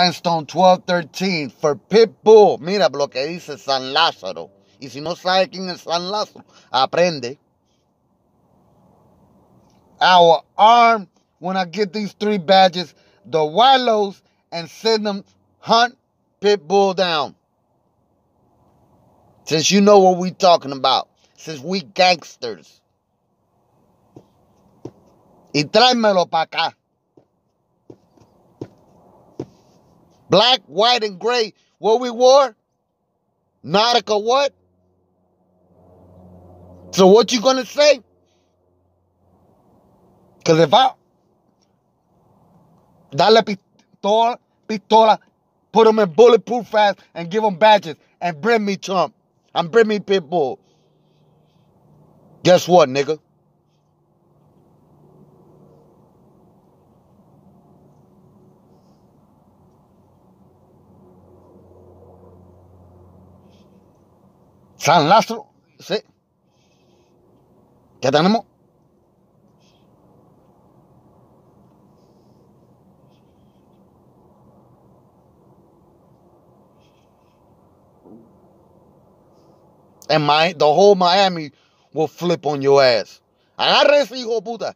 Stone 1213 for Pitbull. Mira lo que dice San Lázaro. Y si no sabe quién es San Lázaro, aprende. Our arm when I get these three badges, the Wallows, and send them hunt Pitbull down. Since you know what we talking about. Since we gangsters. Y tráemelo para acá. Black, white, and gray. What we wore? Nautica what? So what you gonna say? Cause if I dale pistola, pistola, put them in bulletproof fast and give them badges and bring me Trump. And bring me Pitbull. Guess what, nigga? San Lázaro, sí. ¿Qué tenemos? And my, the whole Miami will flip on your ass. Agarre ese hijo puta.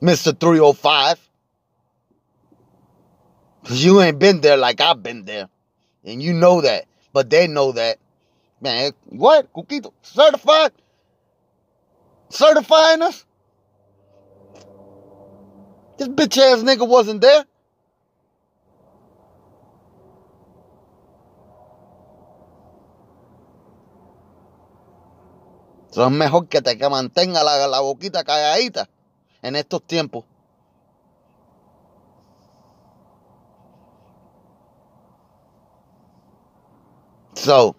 Mr. 305. Cause you ain't been there like I've been there. And you know that. But they know that. Man, what? Cuquito? Certified? Certifying us? This bitch ass nigga wasn't there. So mejor que te que mantenga la, la boquita calladita en estos tiempos. So,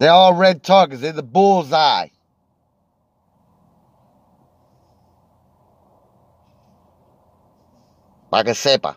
they're all red targets. They're the bullseye. Para que sepa.